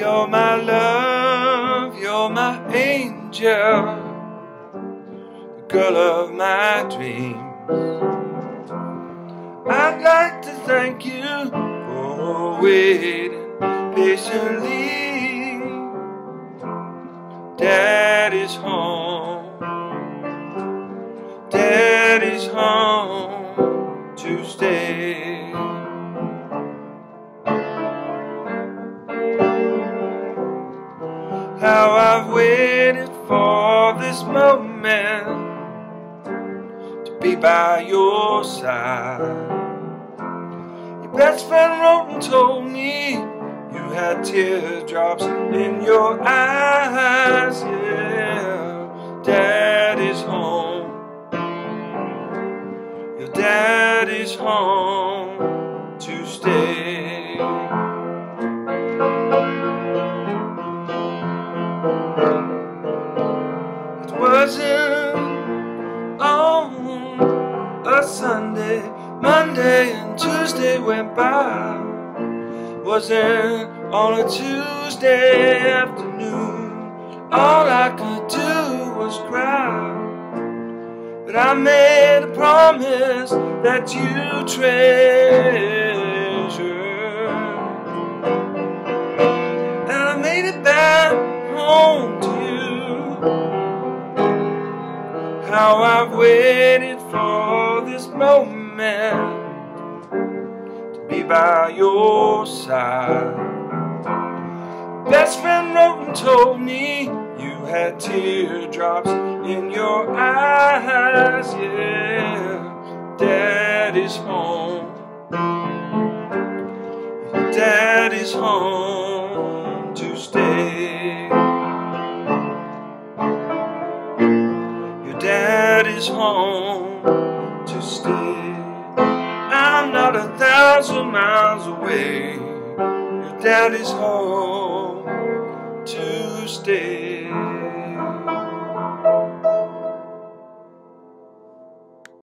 You're my love, you're my angel, the girl of my dreams. I'd like to thank you for waiting patiently. Dad is home, Dad is home to stay. How I've waited for this moment to be by your side. Your best friend wrote and told me you had teardrops in your eyes. Yeah, daddy's home. Your daddy's home to stay. Sunday, Monday and Tuesday went by. Wasn't on a Tuesday afternoon. All I could do was cry. But I made a promise that you treasure. How I've waited for this moment to be by your side. Best friend wrote and told me you had teardrops in your eyes. Yeah, daddy's home. Daddy's home daddy's home to stay. I'm not a thousand miles away. Your daddy's home to stay.